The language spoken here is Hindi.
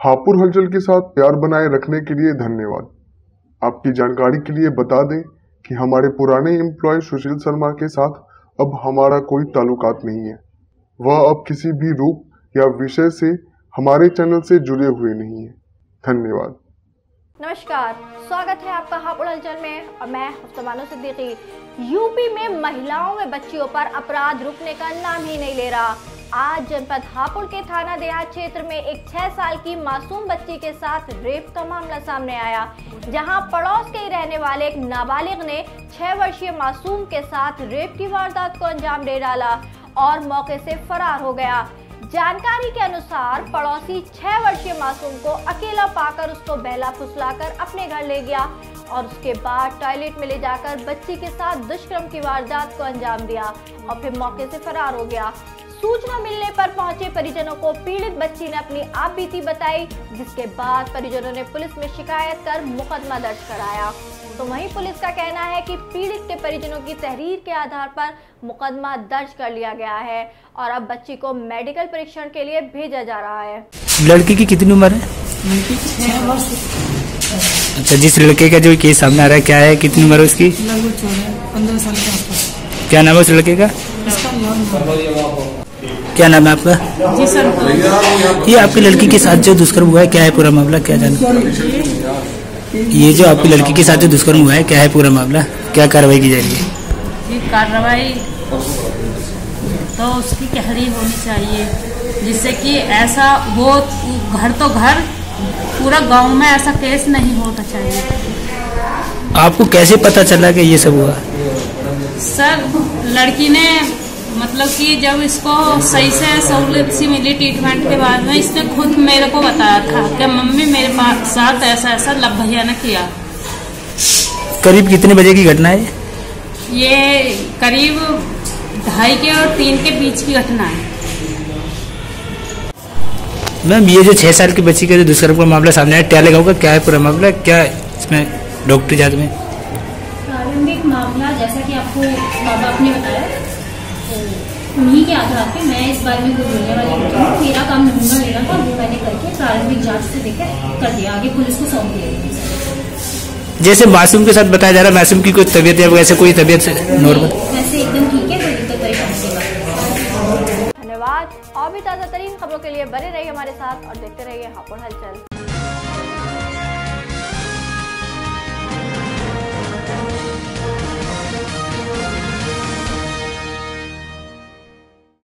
हापुड़ हलचल के साथ प्यार बनाए रखने के लिए धन्यवाद। आपकी जानकारी के लिए बता दें कि हमारे पुराने एम्प्लॉय सुशील शर्मा के साथ अब हमारा कोई ताल्लुकात नहीं है। वह अब किसी भी रूप या विषय से हमारे चैनल से जुड़े हुए नहीं है। धन्यवाद। नमस्कार, स्वागत है आपका हापुड़ हलचल में। और मैं हफ्तमानो सिद्दीकी। यूपी में महिलाओं व बच्चियों पर अपराध रुकने का नाम ही नहीं ले रहा। आज जनपद हापुड़ के थाना देहात क्षेत्र में एक छह साल की मासूम बच्ची के साथ रेप का मामला सामने आया, जहाँ पड़ोस के ही रहने वाले एक नाबालिग ने छह वर्षीय मासूम के साथ रेप की वारदात को अंजाम दे डाला और मौके से फरार हो गया। जानकारी के अनुसार पड़ोसी छह वर्षीय मासूम को अकेला पाकर उसको बहला फुसलाकर अपने घर ले गया। और उसके बाद टॉयलेट में ले जाकर बच्ची के साथ दुष्कर्म की वारदात को अंजाम दिया और फिर मौके से फरार हो गया। सूचना मिलने पर पहुँचे परिजनों को पीड़ित बच्ची ने अपनी आप बीती बताई, जिसके बाद परिजनों ने पुलिस में शिकायत कर मुकदमा दर्ज कराया। तो वहीं पुलिस का कहना है कि पीड़ित के परिजनों की तहरीर के आधार पर मुकदमा दर्ज कर लिया गया है और अब बच्ची को मेडिकल परीक्षण के लिए भेजा जा रहा है। लड़की की कितनी उम्र है? अच्छा जिस लड़के का जो केस सामने आ रहा है, क्या है? कितनी उम्र है उसकी? क्या नाम है उस लड़के का? क्या नाम है आपका? जी सर ये आपकी लड़की के साथ जो दुष्कर्म हुआ है, क्या है पूरा मामला? क्या जाना? ये जो आपकी लड़की के साथ जो दुष्कर्म हुआ है, क्या है पूरा मामला? क्या कार्रवाई की जाएगी? कार्रवाई तो उसकी तहरीर होनी चाहिए, जिससे कि ऐसा वो घर तो घर पूरा गाँव में ऐसा केस नहीं होना चाहिए। आपको कैसे पता चला कि ये सब हुआ? सर लड़की ने मतलब कि जब इसको सही से सहूलियत सी मिली ट्रीटमेंट के बाद में इसने खुद मेरे को बताया था कि मम्मी मेरे पास साथ ऐसा ऐसा लब भैया ने किया। करीब कितने बजे की घटना है? ये करीब ढाई के और तीन के बीच की घटना है। मैम ये जो छह साल की बच्ची का जो दुष्कर्म का मामला सामने आया ट्याले गाँव का क्या है पूरा मामला? क्या इसमें डॉक्टर जात में प्रारंभिक मामला जैसा कि आपको माँ बाप ने बताया तो उन्हीं के आधार पे मैं इस बारे में कोई बोलने वाली नहीं हूँ मेरा काम नमूना लेना था वो मैंने करके प्रारंभिक जाँच से देकर कर दिया आगे पुलिस को सौंप दिया। जैसे मासूम के साथ बताया जा रहा है मासूम की कोई तबीयत या वैसे कोई तबीयत नॉर्मल। वैसे एकदम ठीक है कोई दिक्कत परेशानी की धन्यवाद और भी ताज़ा तरीन खबरों के लिए बने रहिए हमारे साथ और देखते रहिए हापुड़ हलचल।